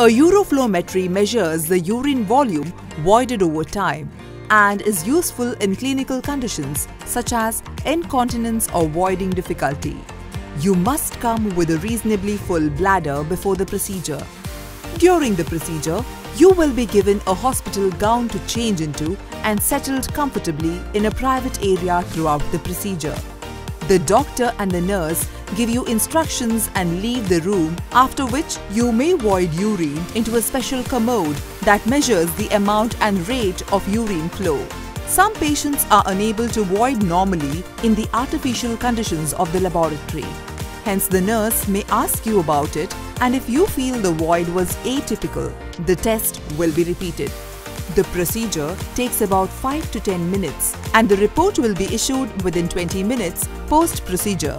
A uroflowmetry measures the urine volume voided over time and is useful in clinical conditions such as incontinence or voiding difficulty. You must come with a reasonably full bladder before the procedure. During the procedure, you will be given a hospital gown to change into and settled comfortably in a private area throughout the procedure. The doctor and the nurse give you instructions and leave the room after which you may void urine into a special commode that measures the amount and rate of urine flow. Some patients are unable to void normally in the artificial conditions of the laboratory. Hence the nurse may ask you about it and if you feel the void was atypical, the test will be repeated. The procedure takes about 5 to 10 minutes and the report will be issued within 20 minutes post-procedure.